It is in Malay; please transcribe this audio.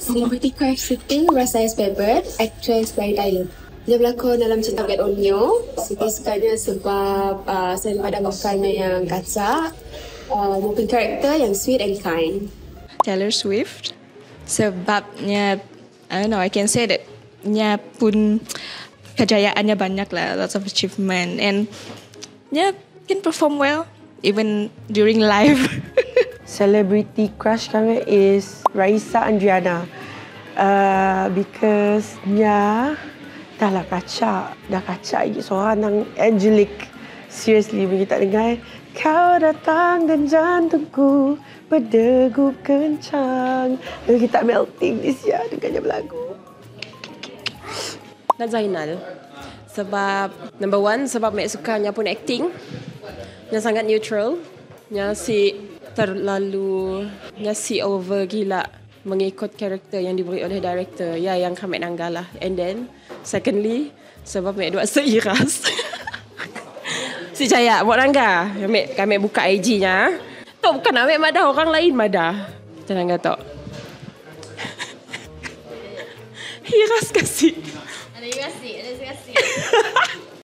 Celebrity crush Siti rasa favorite actress Bright Tyler. Dia berlakon dalam cerita Get On You. Siti sukanya sebab uh, selain pada mukalnya yang kacak, uh, mungkin karakter yang sweet and kind. Taylor Swift sebabnya I don't know I can say that nya pun kejayaannya banyak lah lots of achievement and nya can perform well even during live celebrity crush kami is Raisa Andriana. Uh, because nya dah lah kacak. Dah kacak lagi seorang yang angelic. Seriously bagi tak dengar kau datang dan jantungku berdegup kencang. Dan kita melting di sia dengannya berlagu. Dan Zainal sebab number one sebab mek sukanya pun acting. Yang sangat neutral. Yang si terlalu yang si over gila mengikut karakter yang diberi oleh director. Ya yang kami nanggah lah. And then secondly sebab mek dua seiras. Si Jaya buat nangga. Kami kami buka IG nya tu bukan ambil madah orang lain madah. Jangan kata Hiras kasih. Ada kasih, ada kasih.